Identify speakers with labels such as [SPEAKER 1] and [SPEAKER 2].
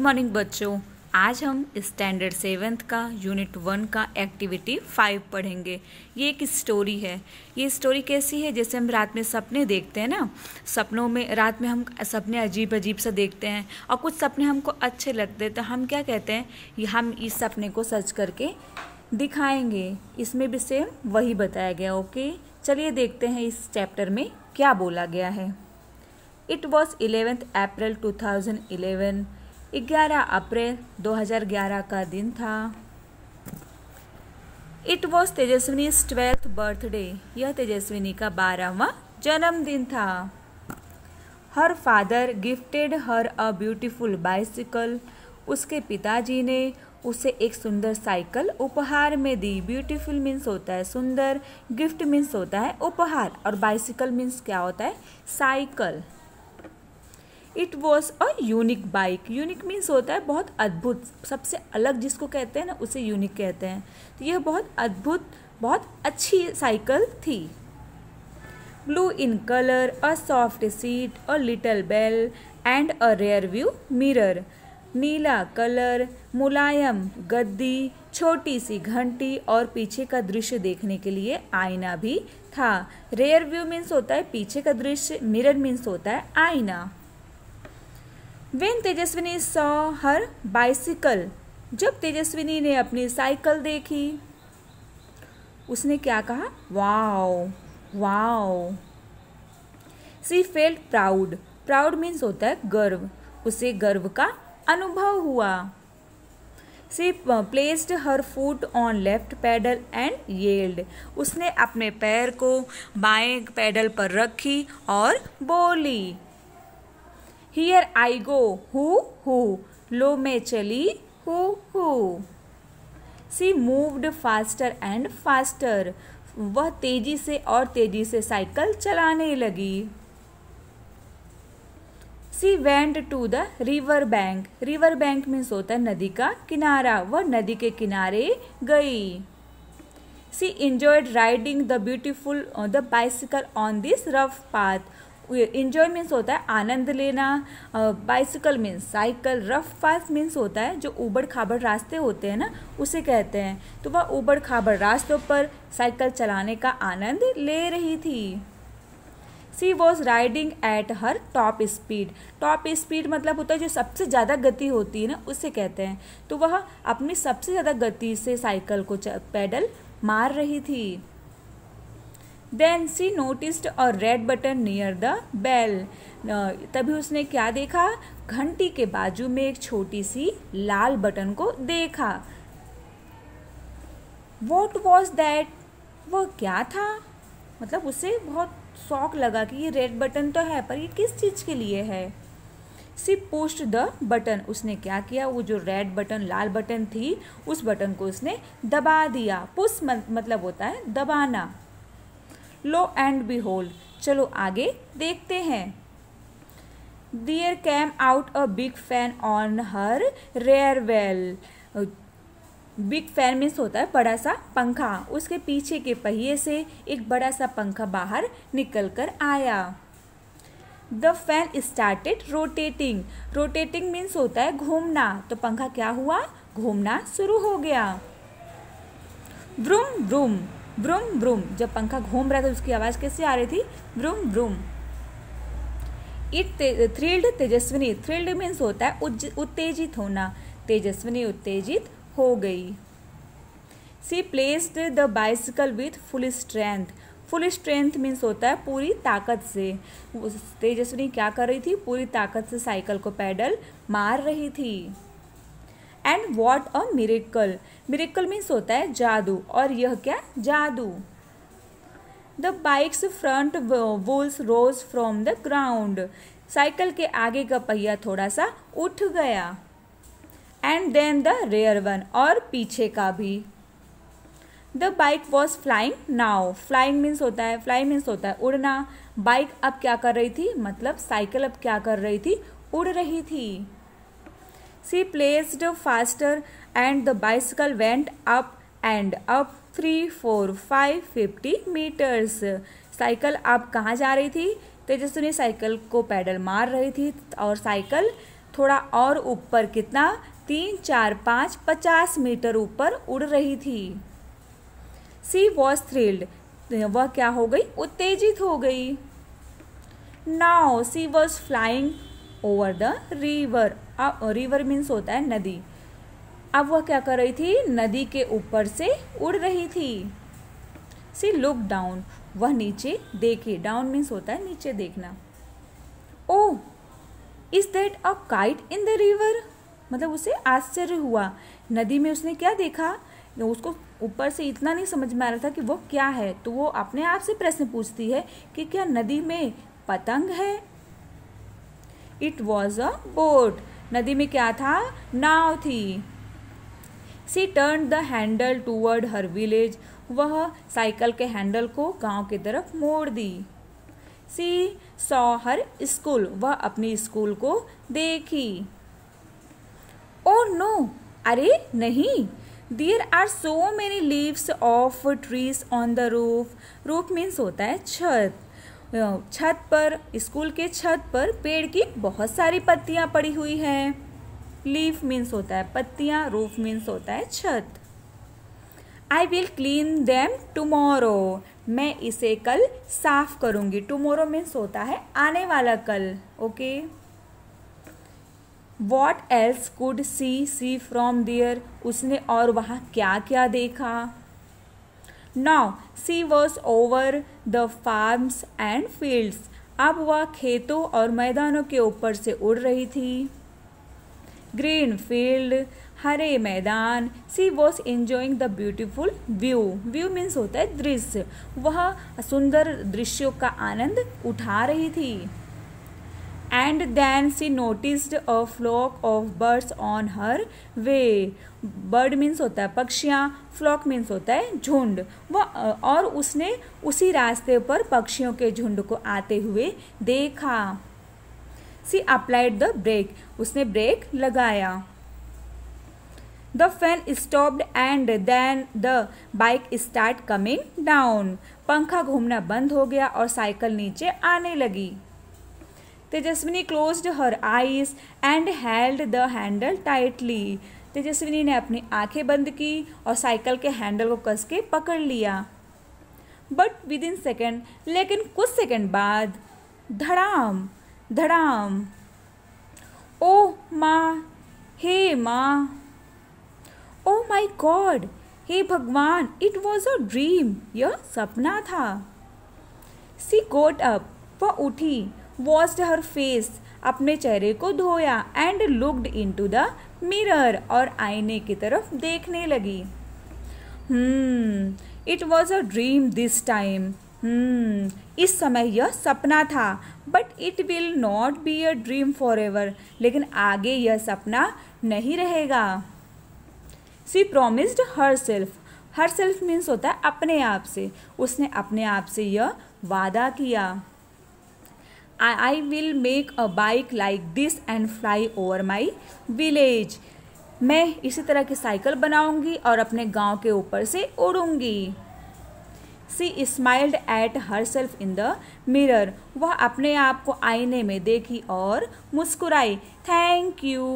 [SPEAKER 1] Morning बच्चों। आज हम स्टैंडर्ड सेवेंथ का, यूनिट वन का एक्टिविटी फाइव पढ़ेंगे। ये एक स्टोरी है। ये स्टोरी कैसी है? जैसे हम रात में सपने देखते हैं ना, सपनों में, रात में हम सपने अजीब अजीब सा देखते हैं और कुछ सपने हमको अच्छे लगते हैं तो हम क्या कहते हैं? हम इस सपने को सर्च करके दिखाएँगे। इसमें भी सेम वही बताया गया, ओके? चलिए देखते हैं इस चैप्टर में क्या बोला गया है। इट वॉज़ इलेवेंथ अप्रैल 2011 11 अप्रैल 2011 का दिन था। It was Tejaswini twelfth birthday यह तेजस्विनी का बारहवा जन्मदिन था। Her father gifted her a beautiful bicycle उसके पिताजी ने उसे एक सुंदर साइकिल उपहार में दी। ब्यूटीफुल मीन्स होता है सुंदर गिफ्ट मीन्स होता है उपहार। और बाइसिकल मीन्स क्या होता है? Cycle it was a unique bike unique means होता है बहुत अद्भुत, सबसे अलग जिसको कहते हैं ना, उसे यूनिक कहते हैं। तो यह बहुत अद्भुत, बहुत अच्छी साइकिल थी। Blue in colour a soft seat a little bell and a rear view mirror Neela colour मुलायम, गद्दी, छोटी सी घंटी, और पीछे का दृश्य देखने के लिए आईना भी था। रेयर व्यू मीन्स होता है पीछे का दृश्य मिरर मीन्स होता है आईना। When Tejaswini saw her bicycle जब तेजस्विनी ने अपनी साइकिल देखी, उसने क्या कहा? Wow wow. She felt proud proud means होता है गर्व. उसे गर्व का अनुभव हुआ। She placed her foot on left pedal and yelled उसने अपने पैर को बाएँ पैडल पर रखी और बोली। हियर आई गो हु हु लो में चली हु who she moved faster and faster वह तेज़ी से और तेज़ी से साइकिल चलाने लगी. She went to the river bank river bank means होता है नदी का किनारा. वह नदी के किनारे गई. She enjoyed riding the beautiful the bicycle on this rough path enjoy means होता है आनंद लेना bicycle means cycle rough fast means होता है, जो ऊबड़ खाबड़ रास्ते होते हैं ना, उसे कहते हैं। तो वह ऊबड़ खाबड़ रास्तों पर साइकिल चलाने का आनंद ले रही थी। She was riding at her top speed top speed मतलब होता है जो सबसे ज़्यादा गति होती है ना, उसे कहते हैं। तो वह अपनी सबसे ज़्यादा गति से साइकिल को पैडल मार रही थी। Then she noticed a red button near the bell तभी उसने क्या देखा? घंटी के बाजू में एक छोटी सी लाल बटन को देखा। वॉट वॉज़ दैट वह क्या था? मतलब उसे बहुत शौक लगा कि ये रेड बटन तो है, पर ये किस चीज़ के लिए है? सी पोस्ट द बटन उसने क्या किया? वो जो रेड बटन लाल बटन थी, उस बटन को उसने दबा दिया। पुश मतलब होता है दबाना। लो एंड बी होल्ड चलो आगे देखते हैं। There came out a big fan on her rear wheel big fan means होता है बड़ा सा पंखा। उसके पीछे के पहिए से एक बड़ा सा पंखा बाहर निकल कर आया। The fan started rotating rotating means होता है घूमना। तो पंखा क्या हुआ? घूमना शुरू हो गया। Vroom vroom vroom vroom. जब पंखा घूम रहा था उसकी आवाज़ कैसे आ रही थी? Vroom vroom. It thrilled Tejaswini. Thrilled means होता है उत्तेजित होना। तेजस्विनी उत्तेजित हो गई। She placed the bicycle with full strength full strength means होता है पूरी ताकत से। तेजस्विनी क्या कर रही थी? पूरी ताकत से साइकिल को पैडल मार रही थी। And what a miracle miracle means होता है जादू। और यह क्या? जादू। The bike's front wheels rose from the ground cycle के आगे का पहिया थोड़ा सा उठ गया। And then the rear one और पीछे का भी। The bike was flying now flying means होता है फ्लाइंग मीन्स होता है उड़ना। बाइक अब क्या कर रही थी? मतलब साइकिल अब क्या कर रही थी? उड़ रही थी। She placed faster and the bicycle went up and up three four five fifty metres cycle अब कहाँ जा रही थी? तेजस्विनी साइकिल को पैडल मार रही थी और साइकिल थोड़ा और ऊपर कितना? तीन, चार, पाँच, पचास मीटर ऊपर उड़ रही थी। सी वॉज़ थ्रिल्ड वह क्या हो गई? उत्तेजित हो गई। Now she was flying over the river river means होता है नदी। अब वह क्या कर रही थी? नदी के ऊपर से उड़ रही थी। सी लुक डाउन वह नीचे देखे। डाउन मीन्स होता है नीचे देखना। ओ is that a kite in the river मतलब उसे आश्चर्य हुआ। नदी में उसने क्या देखा? उसको ऊपर से इतना नहीं समझ में आ रहा था कि वो क्या है। तो वो अपने आप से प्रश्न पूछती है कि क्या नदी में पतंग है? इट वॉज़ अ बोट नदी में क्या था? नाव थी। She turn the handle toward her village वह साइकिल के हैंडल को गाँव की तरफ़ मोड़ दी। सी सॉ हर स्कूल वह अपनी स्कूल को देखी। ओ नो अरे नहीं! There are so many leaves of trees on the roof roof means होता है छत। छत पर, स्कूल के छत पर पेड़ की बहुत सारी पत्तियाँ पड़ी हुई हैं। लीफ मीन्स होता है पत्तियाँ, रूफ मीन्स होता है छत। I will clean them tomorrow मैं इसे कल साफ़ करूँगी। टुमोरो मीन्स होता है आने वाला कल, okay? What else could she see from there उसने और वहाँ क्या क्या देखा? Now she was over the farms and fields अब वह खेतों और मैदानों के ऊपर से उड़ रही थी। ग्रीन फ़ील्ड हरे मैदान। She was enjoying the beautiful view view means होता है दृश्य। वह सुंदर दृश्यों का आनंद उठा रही थी। And then she noticed a flock of birds on her way bird means होता है पक्षियाँ फ्लॉक मीन्स होता है झुंड। वह, और उसने उसी रास्ते पर पक्षियों के झुंड को आते हुए देखा। सी अप्लाइड द ब्रेक उसने ब्रेक लगाया। The fan stopped and then the bike start coming down पंखा घूमना बंद हो गया और साइकिल नीचे आने लगी। Tejaswini closed her eyes and held the handle tightly Tejaswini ने अपनी आँखें बंद की और साइकिल के हैंडल को कस के पकड़ लिया। बट विद इन सेकेंड लेकिन कुछ सेकेंड बाद, धड़ाम धड़ाम। ओ माँ, हे माँ। ओ माई गॉड हे भगवान इट वॉज़ अ ड्रीम यह सपना था। सी गोट अप वह उठी। वॉश्ड हर फेस अपने चेहरे को धोया and looked into the mirror और आईने की तरफ़ देखने लगी। It was a dream this time इस समय यह सपना था but it will not be a dream forever लेकिन आगे यह सपना नहीं रहेगा। She promised herself herself means होता है अपने आप से। उसने अपने आप से यह वादा किया। I will make a bike like this and fly over my village मैं इसी तरह की साइकिल बनाऊँगी और अपने गाँव के ऊपर से उड़ूँगी। She smiled at herself in the mirror वह अपने आप को आईने में देखी और मुस्कुराई। Thank you